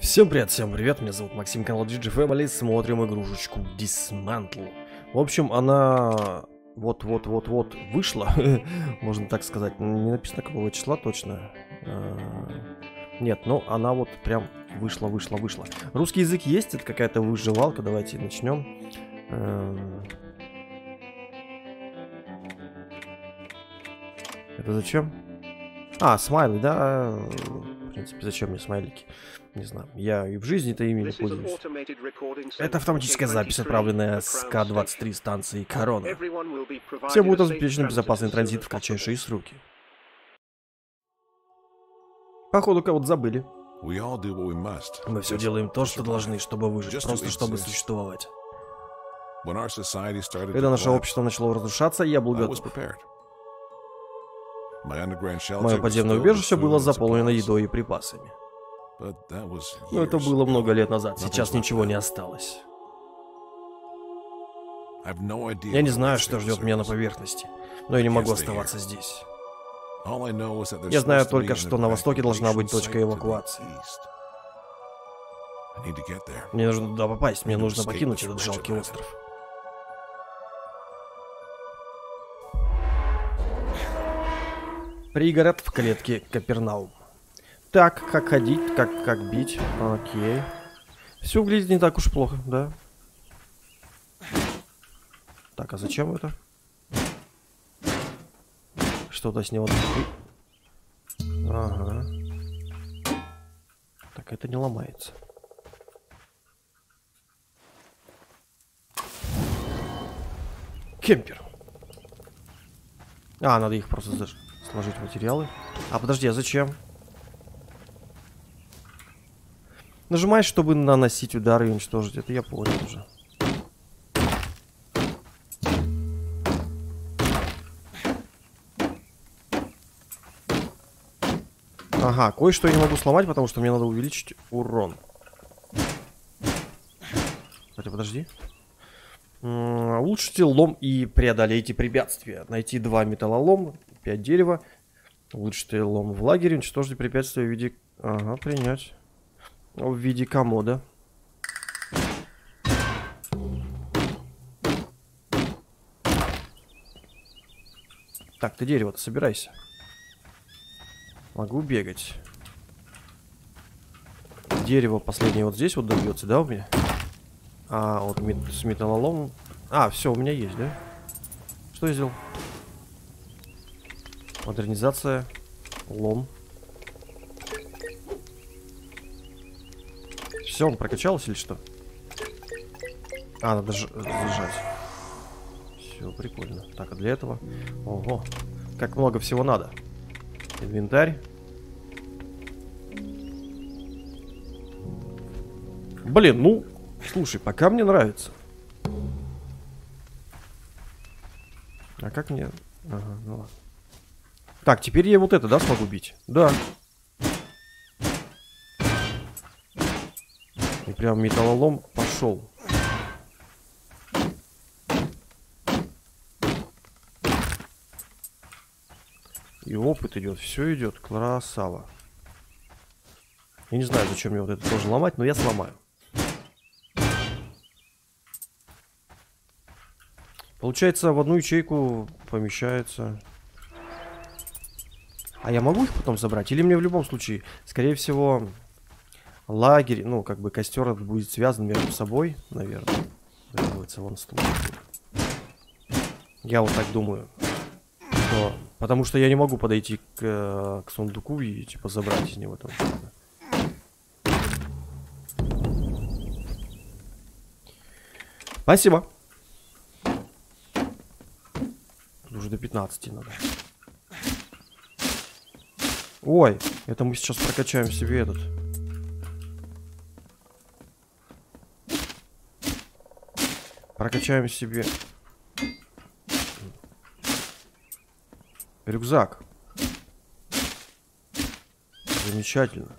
Всем привет, всем привет, меня зовут Максим, канал GG смотрим игрушечку Dismantle. В общем, она вот-вот-вот-вот вышла, можно так сказать, не написано какого числа точно. А, нет, ну она вот прям вышла, вышла, вышла. Русский язык есть, это какая-то выживалка, давайте начнем. Эм. Это зачем? А, смайлы, да? В принципе, зачем мне смайлики? Не знаю, я и в жизни-то ими не пользуюсь. Это автоматическая запись, отправленная с К-23 станции Корона. Всем будет обеспечен безопасный транзит в кратчайшие сроки. Походу, кого-то забыли. Мы все делаем то, что должны, чтобы выжить, просто чтобы существовать. Когда наше общество начало разрушаться, я был готов. Мое подземное убежище было заполнено едой и припасами. Но это было много лет назад, сейчас ничего не осталось. Я не знаю, что ждет меня на поверхности, но я не могу оставаться здесь. Я знаю только, что на востоке должна быть точка эвакуации. Мне нужно туда попасть, мне нужно покинуть этот жалкий остров. Пригород в клетке Капернаум. Так, как ходить, как, как бить. Окей. Все выглядит не так уж плохо, да? Так, а зачем это? Что-то с него... Ага. Так, это не ломается. Кемпер. А, надо их просто сложить материалы. А, подожди, а зачем? Нажимаешь, чтобы наносить удары и уничтожить. Это я понял уже. Ага, кое-что я не могу сломать, потому что мне надо увеличить урон. Хотя, подожди. Улучшите лом и преодолейте препятствия. Найти два металлолома, пять дерева. Улучшите лом в лагере, уничтожьте препятствия в виде... Ага, принять. В виде комода. Так, ты дерево-то собирайся. Могу бегать. Дерево последнее вот здесь вот добьется, да, у меня? А, вот мет с металлоломом. А, все, у меня есть, да? Что я сделал? Модернизация. Лом. Все, он прокачался или что? А, надо зажать. Все, прикольно. Так, а для этого... Ого, как много всего надо. Инвентарь. Блин, ну, слушай, пока мне нравится. А как мне... Ага, ну ладно. Так, теперь я вот это, да, смогу бить? Да. прям металлолом пошел. И опыт идет, все идет, красава. Я не знаю, зачем мне вот это тоже ломать, но я сломаю. Получается, в одну ячейку помещается... А я могу их потом забрать? Или мне в любом случае, скорее всего, лагерь, ну, как бы костер будет связан между собой, наверное. Вон стул. Я вот так думаю. Что... Потому что я не могу подойти к, э, к сундуку и, типа, забрать из него там. Спасибо. Тут уже до 15 надо. Ой, это мы сейчас прокачаем себе этот. Прокачаем себе рюкзак. Замечательно.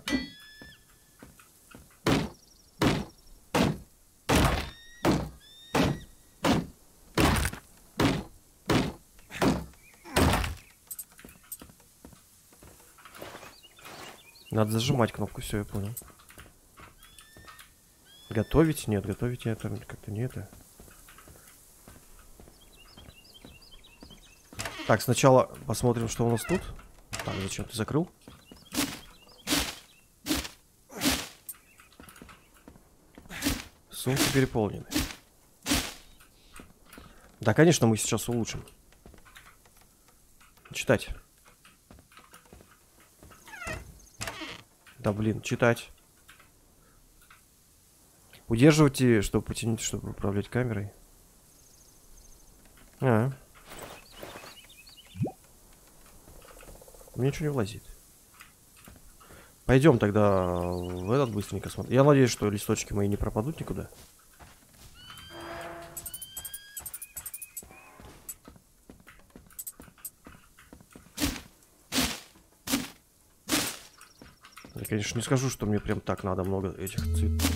Надо зажимать кнопку, все, я понял. Готовить? Нет, готовить я там как-то не это. Так, сначала посмотрим, что у нас тут. Так, зачем ты закрыл? Сумки переполнены. Да, конечно, мы сейчас улучшим. Читать. Да, блин, читать. Удерживайте, чтобы потянуть, чтобы управлять камерой. А. Мне ничего не влазит. Пойдем тогда в этот быстренько смотрим. Я надеюсь, что листочки мои не пропадут никуда. Конечно, не скажу, что мне прям так надо много этих цветов.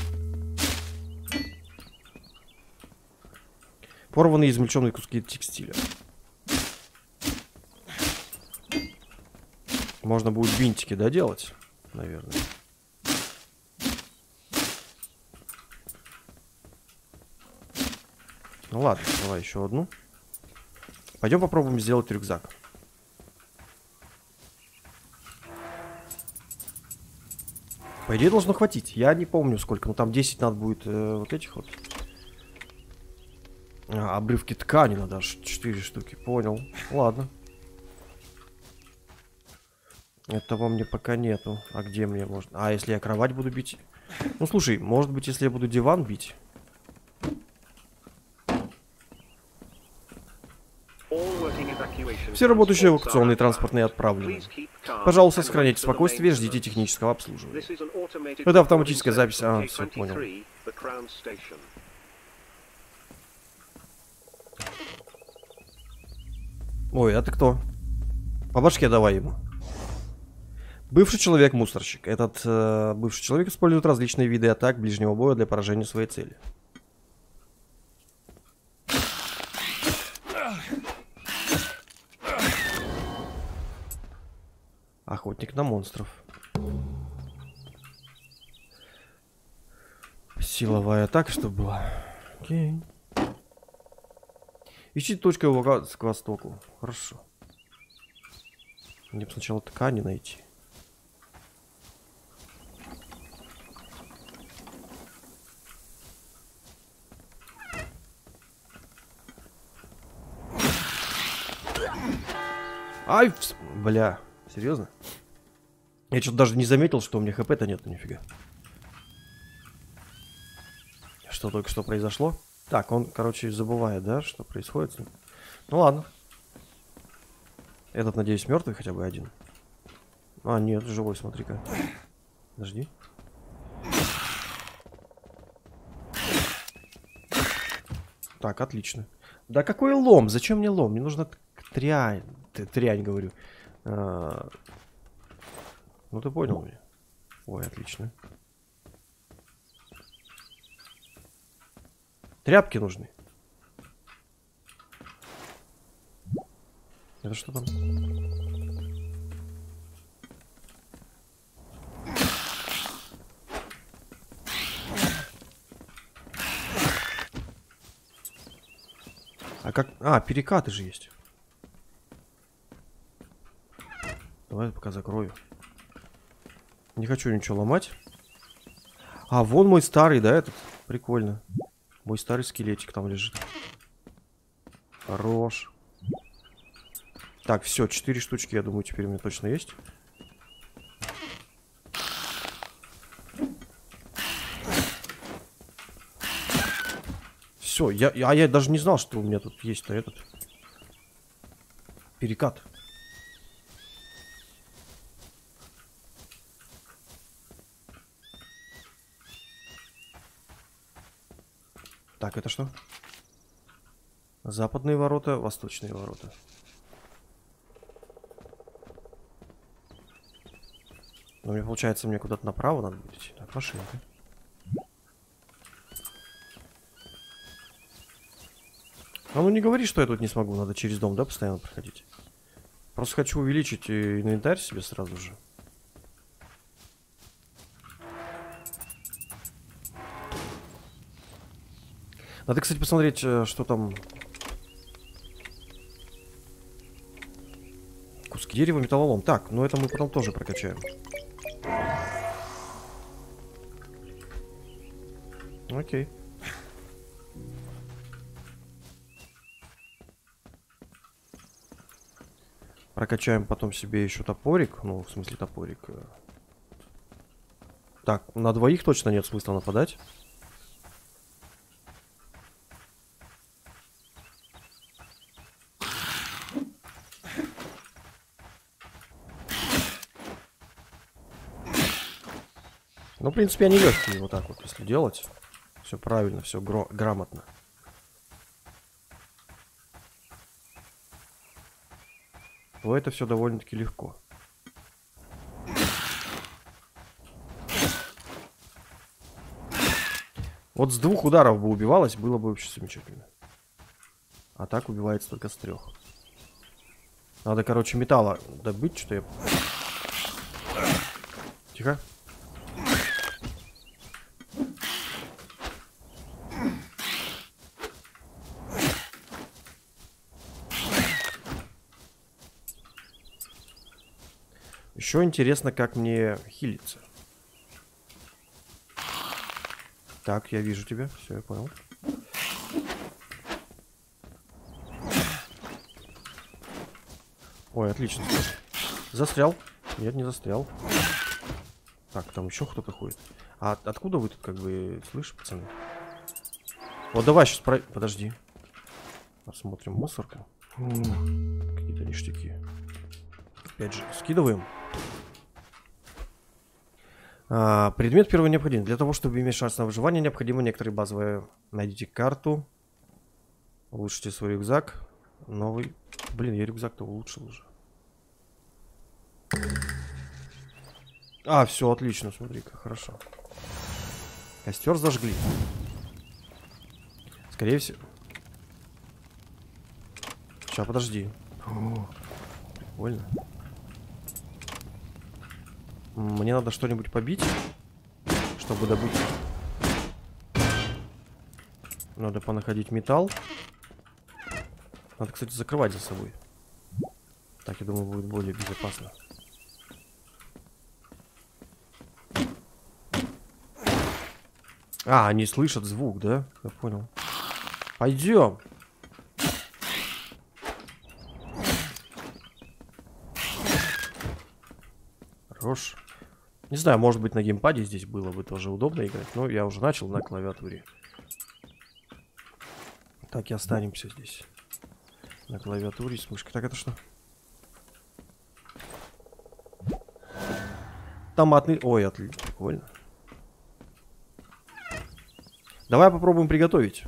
Порванные измельченные куски текстиля. Можно будет винтики доделать, наверное. Ну ладно, давай еще одну. Пойдем попробуем сделать рюкзак. По идее должно хватить. Я не помню сколько. Ну там 10 надо будет э, вот этих вот. А, обрывки ткани надо аж 4 штуки. Понял. Ладно. Этого мне пока нету. А где мне можно? А, если я кровать буду бить? Ну, слушай, может быть, если я буду диван бить? Все работающие эвакуационные транспортные отправлены. Пожалуйста, сохраняйте спокойствие и ждите технического обслуживания. Это автоматическая запись. А, все, понял. Ой, а ты кто? По башке давай ему. Бывший человек-мусорщик. Этот э, бывший человек использует различные виды атак ближнего боя для поражения своей цели. Охотник на монстров. Силовая атака, чтобы была. Окей. Ищите точку эвакуации к востоку. Хорошо. Мне сначала ткани найти. Ай, бля, серьезно? Я что-то даже не заметил, что у меня хп-то нет, нифига. Что только что произошло? Так, он, короче, забывает, да, что происходит. Ну ладно. Этот, надеюсь, мертвый хотя бы один. А, нет, живой, смотри-ка. Подожди. Так, отлично. Да какой лом? Зачем мне лом? Мне нужно тряпь трянь, говорю. А, ну ты понял меня. Ой, отлично. Тряпки нужны. Это что там? А как... А, перекаты же есть. Давай пока закрою. Не хочу ничего ломать. А, вон мой старый, да, этот? Прикольно. Мой старый скелетик там лежит. Хорош. Так, все, четыре штучки, я думаю, теперь у меня точно есть. Все, я, я, я даже не знал, что у меня тут есть-то этот перекат. Так, это что? Западные ворота, восточные ворота. Ну, мне получается, мне куда-то направо надо будет идти. Так, машинка. А ну не говори, что я тут не смогу. Надо через дом, да, постоянно проходить. Просто хочу увеличить э, инвентарь себе сразу же. Надо, кстати, посмотреть, э, что там... Куски дерева, металлолом. Так, ну это мы потом тоже прокачаем. Окей. Прокачаем потом себе еще топорик. Ну, в смысле топорик. э. Так, на двоих точно нет смысла нападать. В принципе, они легкие, вот так вот, если делать. Все правильно, все грамотно. То это все довольно-таки легко. Вот с двух ударов бы убивалось, было бы вообще замечательно. А так убивается только с трех. Надо, короче, металла добыть, что я... Тихо. Еще интересно, как мне хилиться. Так, я вижу тебя. Все, я понял. Ой, отлично. Застрял. Нет, не застрял. Так, там еще кто-то ходит. А откуда вы тут как бы слышишь, пацаны? Вот давай сейчас про... Подожди. Посмотрим мусорка. Какие-то ништяки. Опять же, скидываем. А, предмет первой необходимости. Для того, чтобы иметь шанс на выживание, необходимо некоторые базовые. Найдите карту. Улучшите свой рюкзак. Новый. Блин, я рюкзак-то улучшил уже. А, все, отлично, смотри-ка, хорошо. Костер зажгли. Скорее всего. Сейчас, подожди. О, прикольно. Мне надо что-нибудь побить, чтобы добыть. Надо понаходить металл. Надо, кстати, закрывать за собой. Так, я думаю, будет более безопасно. А, они слышат звук, да? Я понял. Пойдем. Хорош. Не знаю, может быть на геймпаде здесь было бы тоже удобно играть, но я уже начал на клавиатуре. Так и останемся здесь. На клавиатуре с мышкой. Так, это что? Томатный... Ой, отлично. Прикольно. Давай попробуем приготовить.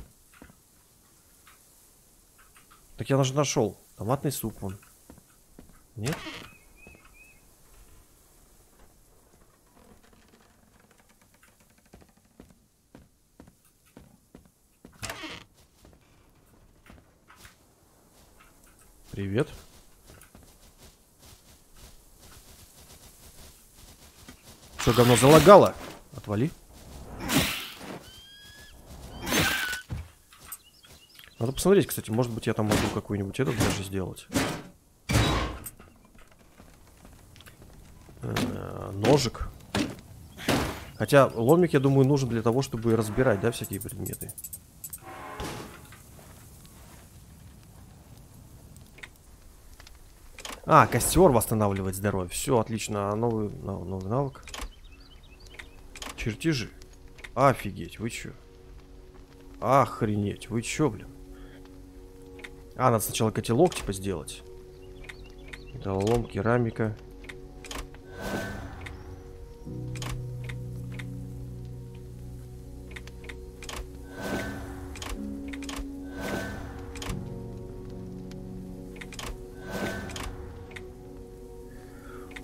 Так я же нашел. Томатный суп вон. Нет? Привет. Что, говно залагало? Отвали. Надо посмотреть, кстати, может быть я там могу какой-нибудь этот даже сделать. Э -э ножик. Хотя ломик, я думаю, нужен для того, чтобы разбирать, да, всякие предметы. А, костер восстанавливает здоровье. Все, отлично. А новый, новый навык. Чертежи. Офигеть, вы чё? Охренеть, вы чё, блин? А, надо сначала котелок, типа, сделать. Металлолом, керамика.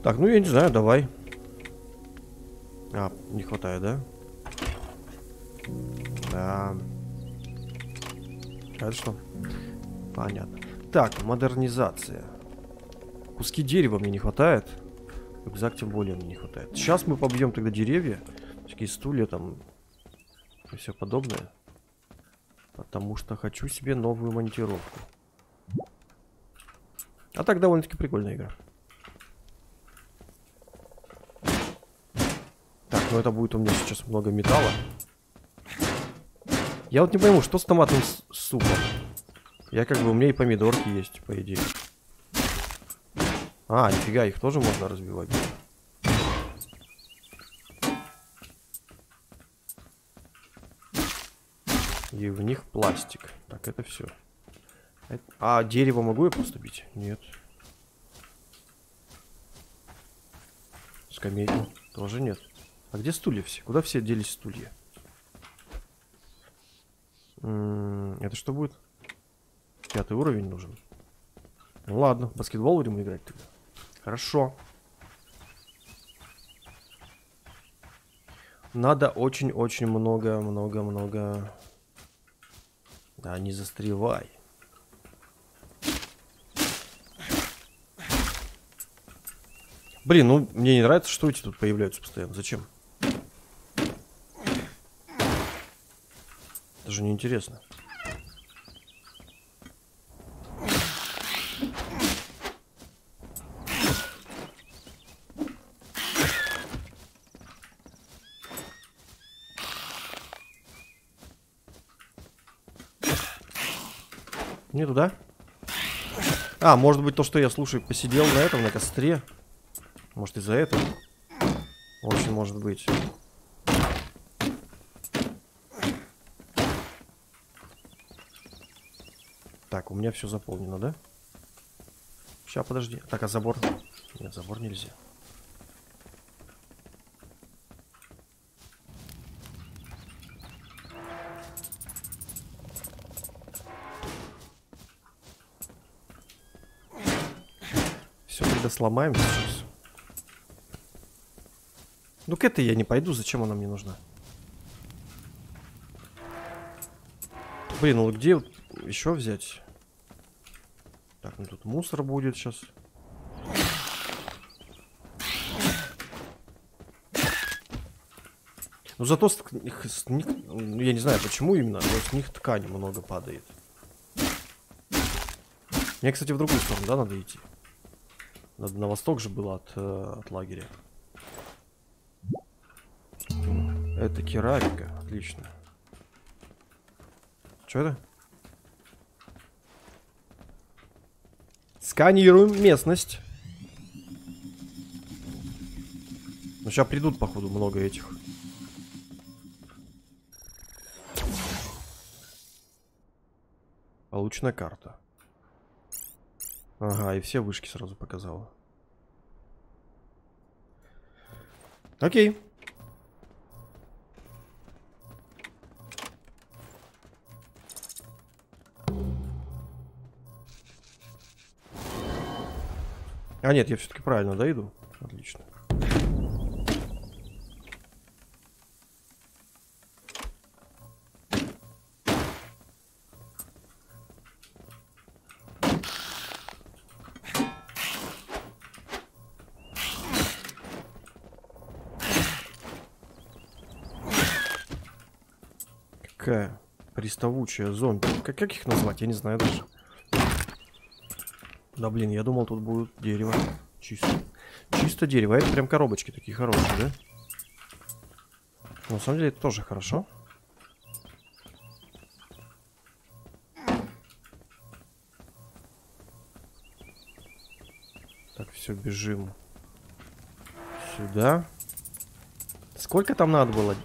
Так, ну я не знаю, давай. А, не хватает, да? Да. Это что? Понятно. Так, модернизация. Куски дерева мне не хватает. Рюкзак тем более мне не хватает. Сейчас мы побьем тогда деревья. Такие стулья там. И все подобное. Потому что хочу себе новую монтировку. А так довольно-таки прикольная игра. Ну это будет у меня сейчас много металла. Я вот не пойму, что с томатным супом? Я как бы, у меня и помидорки есть, по идее. А, нифига, их тоже можно разбивать. И в них пластик. Так, это все. А дерево могу я поступить? Нет. Скамейку тоже нет. А где стулья все? Куда все делись стулья? Это что будет? Пятый уровень нужен. Ну ладно, баскетбол будем играть тогда. Хорошо. Надо очень-очень много-много-много... Да, не застревай. Блин, ну мне не нравится, что эти тут появляются постоянно. Зачем? Даже неинтересно. Не туда? А, может быть то, что я, слушай, посидел на этом, на костре. Может из-за этого? Очень может быть. У меня все заполнено, да? Сейчас, подожди. Так, а забор? Нет, забор нельзя. сломаем сейчас. Ну к этой я не пойду, зачем она мне нужна? Блин, ну где еще взять? Так, ну тут мусор будет сейчас. Ну зато с, с них, я не знаю почему именно, но с них ткани много падает. Мне, кстати, в другую сторону, да, надо идти? Надо на восток же было от, э, от лагеря. Это керамика. Отлично. Что это? Сканируем местность. Ну, сейчас придут, походу, много этих. Получена карта. Ага, и все вышки сразу показала. Окей. А нет, я все-таки правильно дойду. Отлично. Какая приставучая зомби. Как, как их назвать? Я не знаю даже. Да блин, я думал тут будет дерево. Чисто. Чисто дерево. А это прям коробочки такие хорошие, да? На самом деле это тоже хорошо. Так, все, бежим. Сюда. Сколько там надо было?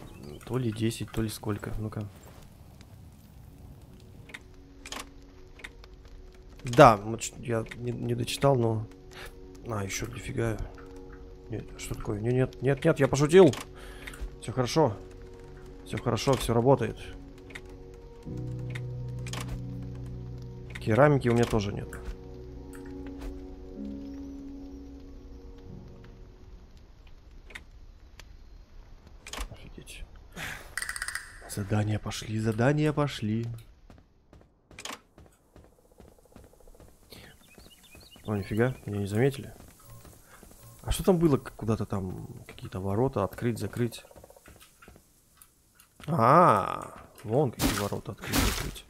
То ли 10, то ли сколько. Ну-ка. Да, я не, не дочитал, но... А, еще нифига. Нет, что такое? Нет, нет, нет, нет, я пошутил. Все хорошо. Все хорошо, все работает. Керамики у меня тоже нет. Офигеть. Задания пошли, задания пошли. Нифига, меня не заметили. А что там было? Куда-то там какие-то ворота открыть, закрыть. А, -а, -а Вон какие ворота открыть. открыть.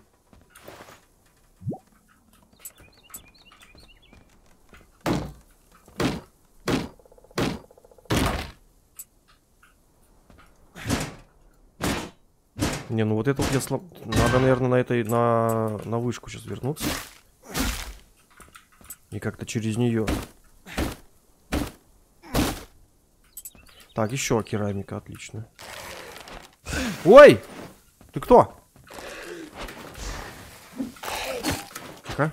Не, ну вот это вот я слаб... Надо, наверное, на этой, на, на вышку сейчас вернуться. И как-то через нее. Так, еще керамика, отлично. Ой! Ты кто? Тихо.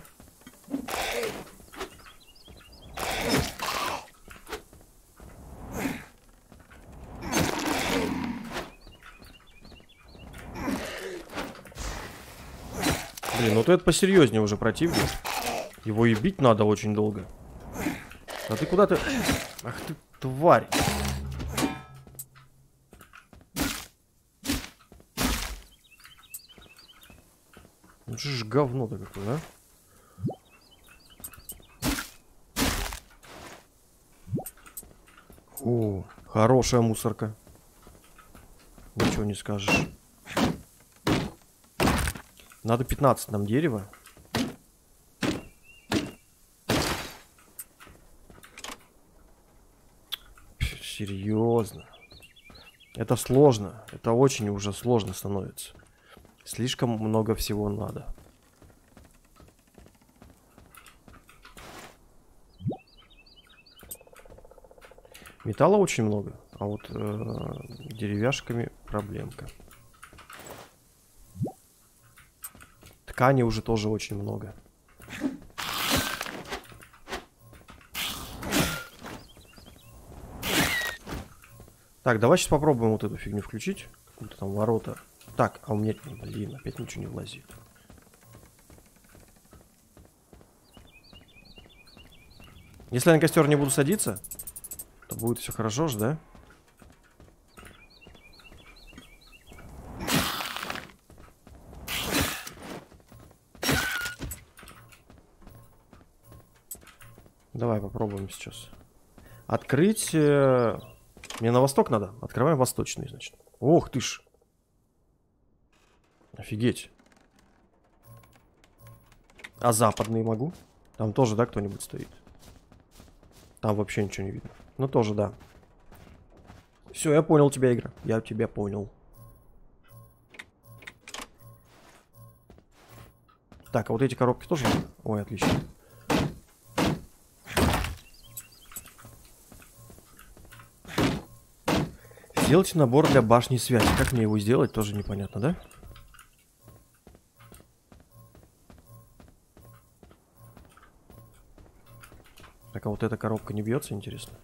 Блин, ну вот это посерьезнее уже противник. Его и бить надо очень долго. А ты куда ты... Ах ты, тварь. Ну что ж говно-то какое, а? О, хорошая мусорка. Ничего не скажешь. Надо 15 нам дерева. Серьезно. Это сложно. Это очень уже сложно становится. Слишком много всего надо. Металла очень много, а вот э, деревяшками проблемка. Ткани уже тоже очень много. Так, давай сейчас попробуем вот эту фигню включить. Какую-то там ворота. Так, а у меня... Блин, опять ничего не влазит. Если я на костер не буду садиться, то будет все хорошо же, да? Давай попробуем сейчас. Открыть... Э, мне на восток надо. Открываем восточный, значит. Ох ты ж. Офигеть. А западный могу? Там тоже, да, кто-нибудь стоит? Там вообще ничего не видно. Ну, тоже, да. Все, я понял тебя, игра. Я тебя понял. Так, а вот эти коробки тоже? Ой, отлично. Сделайте набор для башни связи. Как мне его сделать, тоже непонятно, да? Так, а вот эта коробка не бьется, интересно?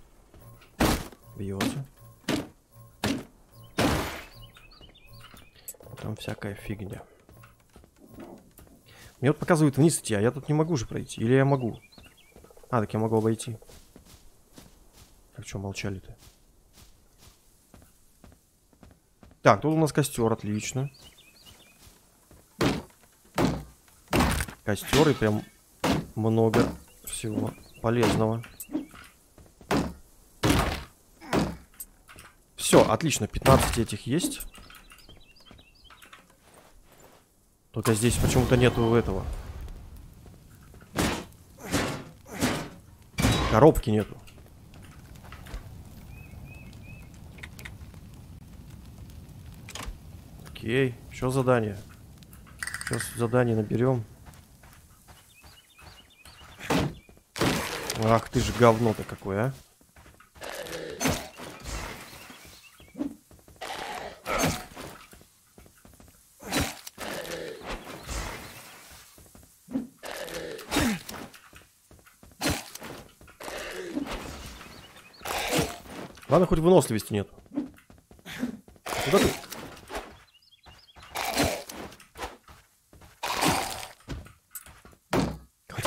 Бьется. Там всякая фигня. Мне вот показывают вниз идти, а я тут не могу же пройти. Или я могу? А, так я могу обойти. Так что молчали-то? Так, тут у нас костер, отлично. Костер и прям много всего полезного. Все, отлично, 15 этих есть. Только здесь почему-то нету этого. Коробки нету. Окей, что задание? Сейчас задание наберем. Ах ты же говно-то какое, а. Ладно, хоть выносливости нет. Куда ты?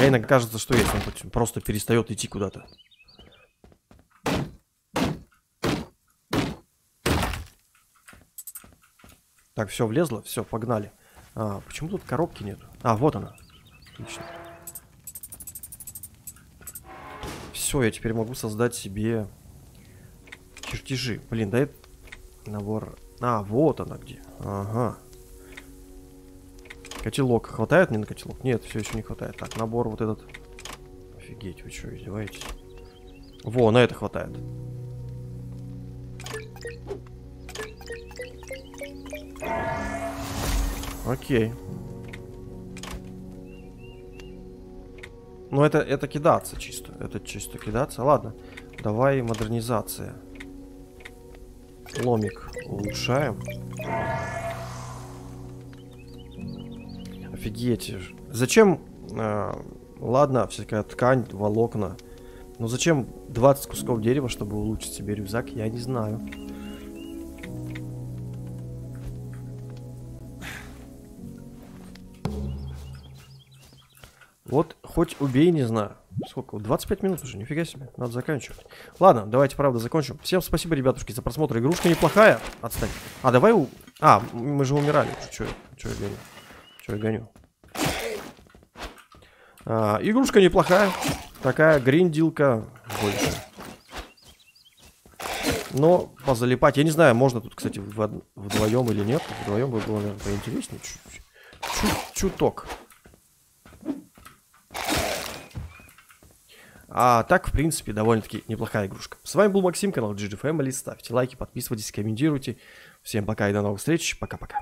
Хотя иногда кажется, что есть, он просто перестает идти куда-то. Так, все, влезло, все, погнали. А, почему тут коробки нету? А, вот она. Отлично. Все, я теперь могу создать себе чертежи. Блин, да это набор... А, вот она где. Ага. Котелок. Хватает мне на котелок? Нет, все еще не хватает. Так, набор вот этот. Офигеть, вы что, издеваетесь? Во, на это хватает. Окей. Ну, это, это кидаться чисто. Это чисто кидаться. Ладно. Давай модернизация. Ломик улучшаем. Офигеть. Зачем... Э, ладно, всякая ткань, волокна. Но зачем 20 кусков дерева, чтобы улучшить себе рюкзак, я не знаю. Вот хоть убей, не знаю. Сколько? 25 минут уже, нифига себе. Надо заканчивать. Ладно, давайте, правда, закончим. Всем спасибо, ребятушки, за просмотр. Игрушка неплохая. Отстань. А, давай... У... А, мы же умирали. Че, че я гоню? Че я гоню? А, игрушка неплохая. Такая гриндилка больше. Но позалипать, я не знаю, можно тут, кстати, вдвоем или нет. Вдвоем бы было, наверное, поинтереснее. Чуток. А так, в принципе, довольно-таки неплохая игрушка. С вами был Максим, канал GG Family. Ставьте лайки, подписывайтесь, комментируйте. Всем пока и до новых встреч. Пока-пока.